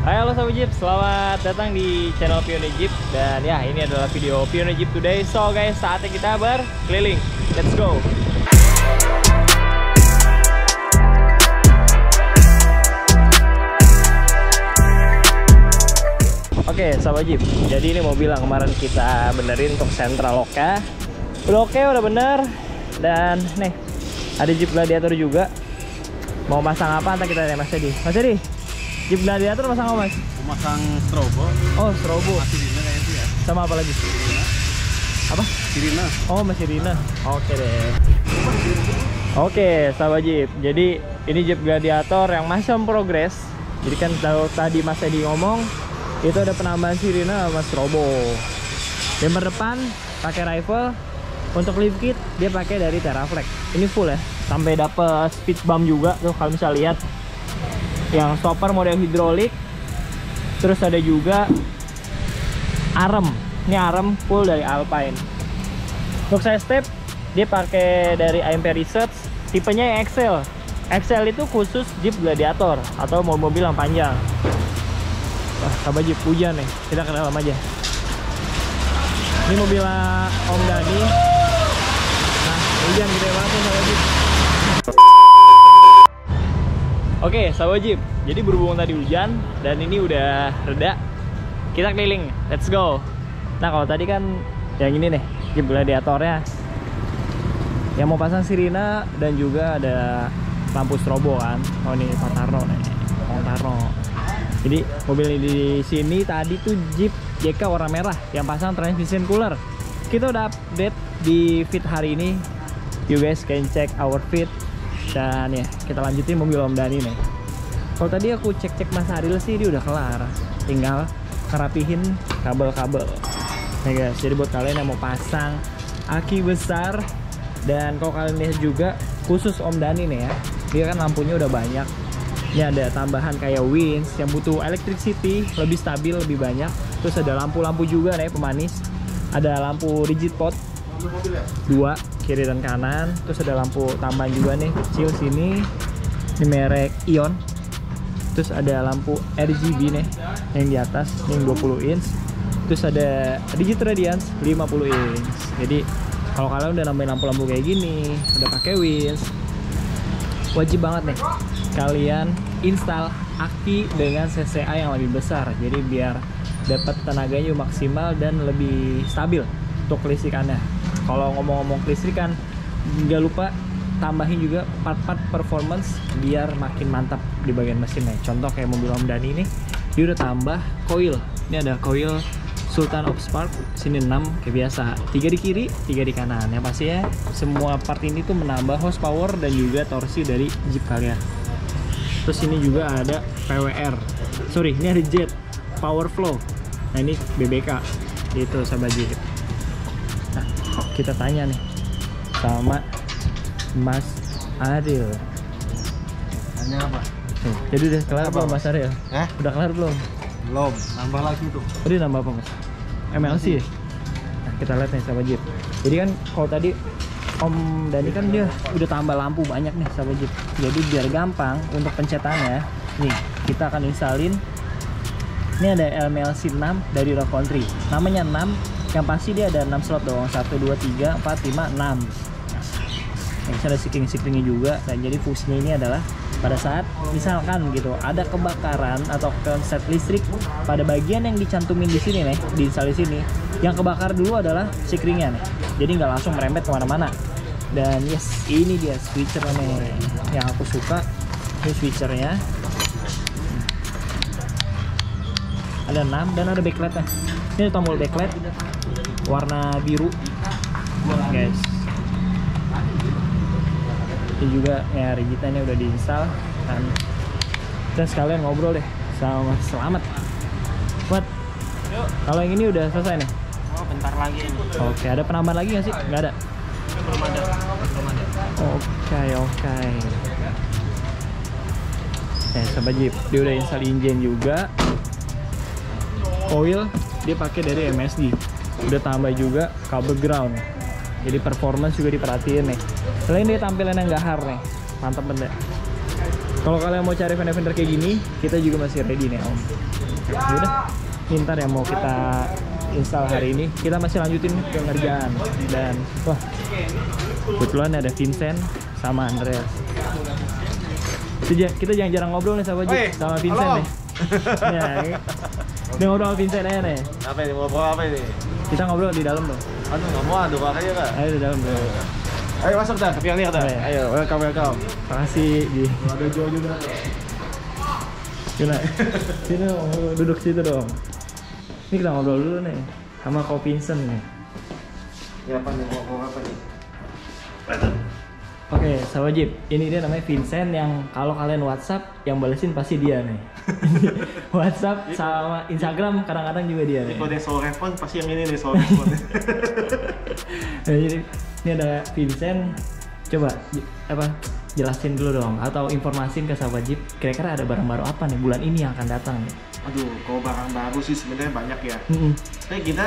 Hai halo Sobat Jeep, selamat datang di channel Pioneer Jeep. Dan ya ini adalah video Pioneer Jeep Today. So guys, saatnya kita berkeliling. Let's go. Oke Sobat Jeep, jadi ini mobil yang kemarin kita benerin untuk sentral Loka. Udah oke, udah bener. Dan nih, ada Jeep Gladiator juga. Mau pasang apa, ntar kita tanya Mas Edi. Mas Edi, Jeep Gladiator pasang apa mas? Memasang strobo. Oh strobo. Masih Rina kayak itu ya. Sama apa lagi? Apa? Sirina. Oh masih Rina Oke deh. Oke sahabat Jeep. Jadi ini Jeep Gladiator yang masih on progress. Jadi kan tahu tadi Mas Edi ngomong Itu ada penambahan sirina sama strobo. Bumper depan pakai rifle. Untuk lift kit dia pakai dari Teraflex. Ini full ya. Sampai dapet speed bump juga tuh kalau bisa lihat Yang stopper model hidrolik. Terus ada juga arem. Ini arem full dari Alpine. Untuk saya step dia pakai dari AMP Research. Tipenya yang XL XL itu khusus Jeep Gladiator atau mobil-mobil yang panjang. Wah sabar Jeep hujan nih. Kita ke dalam aja. Ini mobil Om Dani nah hujan gede banget nih Oke, sahabat Jeep. Jadi berhubung tadi hujan dan ini udah reda, kita keliling. Let's go. Nah, kalau tadi kan yang ini nih, Jeep Gladiatornya. Yang mau pasang sirina dan juga ada lampu strobo kan. Oh, ini Pak Tarno nih. Pak Tarno. Jadi mobil di sini tadi tuh Jeep JK warna merah yang pasang transmission cooler. Kita udah update di feed hari ini. You guys can check our feed dan ya kita lanjutin mobil Om Dani nih. Kalau tadi aku cek-cek Mas Aril sih dia udah kelar. Tinggal ngerapihin kabel-kabel. Ya guys jadi buat kalian yang mau pasang aki besar dan kalau kalian lihat juga khusus Om Dani nih ya dia kan lampunya udah banyak. Ini ada tambahan kayak winch yang butuh electricity lebih stabil lebih banyak. Terus ada lampu-lampu juga nih pemanis. Ada lampu rigid pot dua kiri dan kanan. Terus ada lampu tambahan juga nih kecil sini. Ini merek Ion. Terus ada lampu RGB nih yang di atas yang 20 inch. Terus ada digital radiance 50 inch. Jadi kalau kalian udah nambahin lampu-lampu kayak gini udah pakai winch wajib banget nih kalian install aki dengan CCA yang lebih besar. Jadi biar dapat tenaganya maksimal dan lebih stabil untuk kelistrikannya kalau ngomong-ngomong kelistrikan nggak lupa tambahin juga part-part performance biar makin mantap di bagian mesinnya. Contoh kayak mobil Om Dani ini dia udah tambah coil ini ada coil Sultan of Spark sini 6 kayak biasa. Tiga di kiri tiga di kanan. Ya pasti ya semua part ini tuh menambah horsepower dan juga torsi dari Jeep kalian. Terus ini juga ada PWR sorry ini ada jet power flow. Nah ini BBK itu sahabat Jeep kita tanya nih sama Mas Aril. Tanya apa? Nih, jadi udah kelar Apa, belum Mas? Aril? Hah? Udah kelar belum? Belum, nambah lagi tuh Tadi nambah apa Mas? MLC ya? Nah, kita lihat nih sahabat Jeep. Jadi kan kalau tadi Om Dani kan dia udah tambah lampu banyak nih sahabat Jeep. Jadi biar gampang untuk pencetannya, nih kita akan installin ini ada LMLC 6 dari Rock Country. Namanya 6 yang pasti dia ada 6 slot dong 1, 2, 3, 4, 5, 6 nah, bisa ada sikring-sikringnya juga. Dan jadi fungsinya ini adalah pada saat misalkan gitu ada kebakaran atau konslet listrik pada bagian yang dicantumin di sini nih di di sini yang kebakar dulu adalah sikringnya nih jadi nggak langsung merembet ke mana-mana. Dan yes ini dia switcher nih yang aku suka. Ini switchernya. Ada 6 dan ada backlightnya. Ini tombol backlight warna biru. Guys. Ini juga ya rigidnya udah diinstal dan kita sekalian ngobrol deh sama Selamat. Buat kalau yang ini udah selesai nih? Oh bentar lagi ini. Oke ada penambahan lagi nggak sih? Nggak ada? Belum ada. Belum ada. Oke oke. Eh sahabat Jeep dia udah install engine juga. Oil dia pakai dari MSD udah tambah juga kabel ground jadi performance juga diperhatiin nih selain dia tampilan yang gahar nih mantap benda Kalau kalian mau cari vendor-vendor kayak gini, kita juga masih ready nih om. Yaudah, ini ntar yang mau kita install hari ini, kita masih lanjutin pengerjaan dan wah kebetulan ada Vincent sama Andreas. Kita, ja- kita jangan jarang ngobrol nih sama, Woi, sama Vincent halo. nih. ya, ini ini ngobrol sama Vincent aja nih. Apa ini? Ngobrol apa ini? Kita ngobrol di dalam dong. Aduh, nggak mau aduk aja kak. Ayo di dalam dong. Ayo masuk dah, ke Pioneer dah. Ayo. Ayo, welcome, welcome. Makasih, Ji. Ada Jo juga. Gila. Sini dong, duduk situ dong. Ini kita ngobrol dulu nih sama Ko Vincent nih. Ya apa nih? Ngobrol apa nih? Oke, sahabat Jeep. Ini dia namanya Vincent yang kalau kalian WhatsApp yang balesin pasti dia nih. WhatsApp sama Instagram kadang-kadang juga dia nih. Kalau dia soal respon, pasti yang ini nih soal respon. Nah, jadi ini ada Vincent. Coba apa jelasin dulu dong atau informasin ke sahabat Jeep kira-kira ada barang baru apa nih bulan ini yang akan datang nih. Aduh, kalau barang baru sih sebenarnya banyak ya. Mm-mm. Tapi kita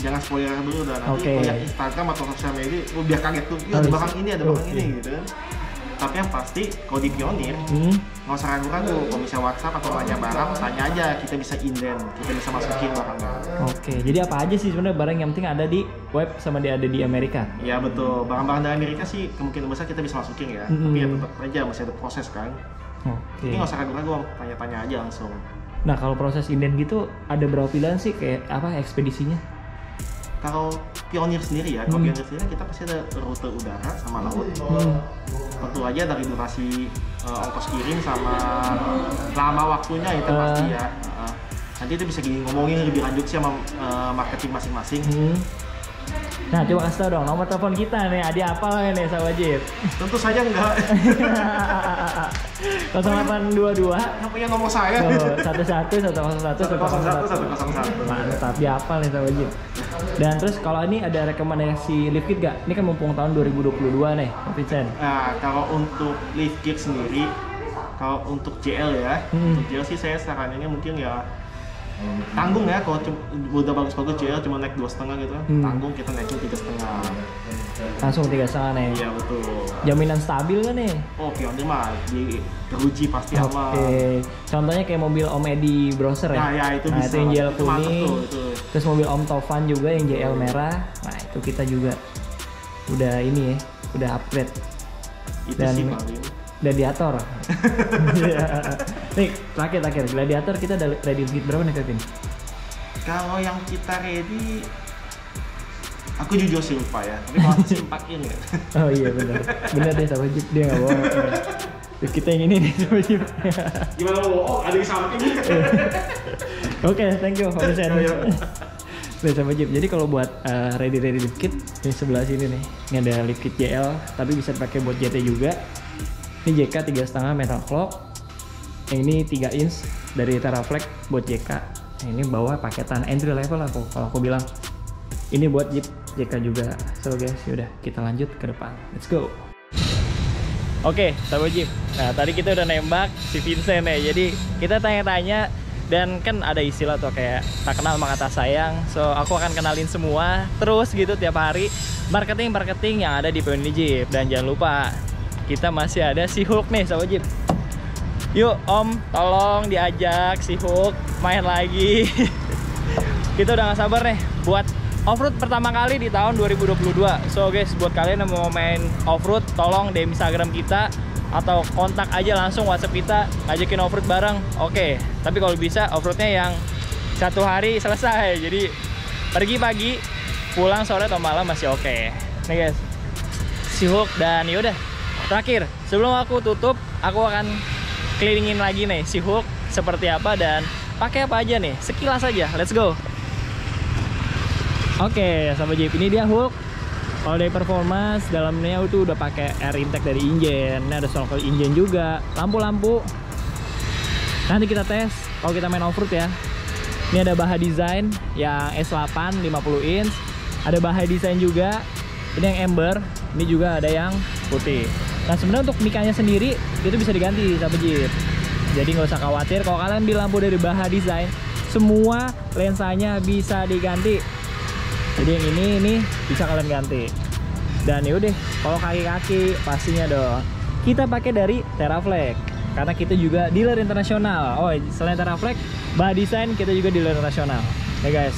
jangan spoiler dulu dah. Nanti kalau yang Instagram atau sosial media, oh, biar kaget tuh. Oh, ada barang ini, ada barang Oke. ini gitu kan. Tapi yang pasti, kalau di Pioneer, Hmm. nggak usah ragu-ragu. Kalau misalnya WhatsApp atau nanya barang, tanya aja. Kita bisa inden, kita bisa masukin barangnya. Oke, jadi apa aja sih sebenarnya barang yang penting ada di web sama dia ada di Amerika? Ya betul, barang-barang dari Amerika sih kemungkinan besar kita bisa masukin ya. Mm-mm. Tapi ya tetap aja masih ada proses kan. Oke. Ini nggak usah ragu-ragu, tanya-tanya aja langsung. Nah kalau proses inden gitu ada berapa pilihan sih kayak apa ekspedisinya? Kalau Pioneer sendiri ya, kalau Hmm. Pioneer sendiri kita pasti ada rute udara sama laut. Hmm. Tentu aja dari durasi eh, ongkos kirim sama lama waktunya itu Eh. pasti ya. Heeh. nanti itu bisa gini ngomongin lebih lanjut sih sama eh, marketing masing-masing. Hmm. Nah coba kasih tau dong nomor telepon kita nih Adi apa nih sama Jit Tentu saja enggak. 0822 Yang punya nomor saya. Satu satu satu satu satu 101 101. Mantap, dia hafal nih sama Jim. Dan terus kalau ini ada rekomendasi lift kit gak? Ini kan mumpung tahun 2022 nih, Vincent. Nah, kalau untuk lift kit sendiri, kalau untuk JL ya, Hmm. untuk JL sih saya saraninnya mungkin ya tanggung ya kalau udah bagus-bagus JL cuma naik dua setengah gitu Hmm. tanggung kita naikin tiga setengah Langsung tiga setengah nih. iya betul Jaminan stabil kan nih? oh Pioneer mah di teruji pasti Oke. sama Contohnya kayak mobil Om Edi Browser ya? Nah, ya, itu nah, bisa. itu yang JL kuning. tuh, itu. Terus mobil Om Tovan juga yang JL merah. Nah, itu kita juga udah ini ya, udah upgrade. itu Dan- sih paling Gladiator. Nih, terakhir terakhir Gladiator kita ada ready kit berapa nih Kevin? kalau yang kita ready aku jujur sih lupa ya tapi kalau sih pakai ya Oh iya benar. Benar deh sama Jeep dia nggak bohong. Terus kita yang ini nih sama Jeep. gimana lo oh ada di samping Oke, thank you Vincent. Iya. Nih sama Jeep. Jadi kalau buat uh, ready ready lift kit di sebelah sini nih. Ini ada lift kit JL tapi bisa dipakai buat JT juga. Ini JK 3,5 metal clock. Yang ini 3 inch dari Teraflex buat JK. Nah, ini bawah paketan entry level aku kalau aku bilang. Ini buat Jeep JK juga. So guys, yaudah kita lanjut ke depan. Let's go. Oke, sahabat Jeep. Nah, tadi kita udah nembak si Vincent ya. Jadi kita tanya-tanya dan kan ada istilah tuh kayak tak kenal maka tak sayang. So aku akan kenalin semua terus gitu tiap hari marketing-marketing yang ada di Pioneer Jeep. Dan jangan lupa kita masih ada si Hulk nih sahabat Jeep. Yuk Om, tolong diajak si Hulk main lagi. kita udah gak sabar nih buat off-road pertama kali di tahun 2022 so guys buat kalian yang mau main off-road tolong DM Instagram kita atau kontak aja langsung WhatsApp kita ngajakin off-road bareng. Oke tapi kalau bisa off-roadnya yang satu hari selesai. Jadi pergi pagi pulang sore atau malam masih oke. Nih guys si Hulk dan yaudah terakhir sebelum aku tutup aku akan kelilingin lagi nih si Hulk seperti apa dan pakai apa aja nih sekilas aja let's go Oke, sahabat Jeep, ini dia Hulk. Kalau dari performance, dalamnya itu udah pakai air intake dari engine. Ini ada snorkel engine juga, lampu-lampu. Nanti kita tes kalau kita main off-road ya. Ini ada Baha Design yang S8 50 inch. Ada Baha Design juga. Ini yang Ember. Ini juga ada yang putih. Nah sebenarnya untuk mikanya sendiri itu bisa diganti sahabat Jeep. Jadi nggak usah khawatir kalau kalian beli lampu dari Baha Design, semua lensanya bisa diganti jadi yang ini ini bisa kalian ganti dan yaudah kalau kaki-kaki pastinya dong kita pakai dari Teraflex karena kita juga dealer internasional. Oh, selain Teraflex, bah desain kita juga dealer internasional. Ya guys,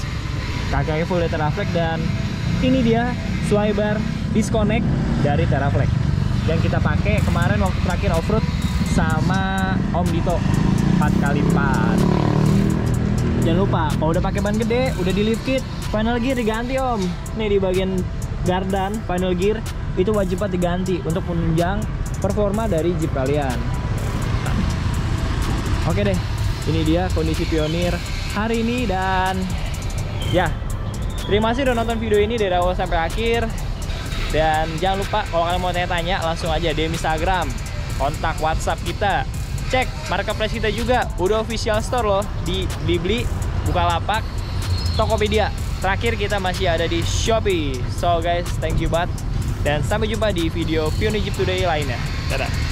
kakaknya full dari Teraflex dan ini dia Swiber disconnect dari Teraflex yang kita pakai kemarin waktu terakhir off-road sama Om Dito. 4x4 jangan lupa kalau udah pakai ban gede udah di lift kit final gear diganti om. Nih di bagian gardan final gear itu wajib banget diganti untuk menunjang performa dari jeep kalian. Oke deh ini dia kondisi pionir hari ini dan ya terima kasih udah nonton video ini dari awal sampai akhir dan jangan lupa kalau kalian mau tanya-tanya langsung aja DM Instagram kontak WhatsApp kita. Cek marketplace kita juga udah official store loh di Blibli Bukalapak Tokopedia. Terakhir kita masih ada di Shopee. So guys thank you banget dan sampai jumpa di video Pioneer Jeep Today lainnya. Dadah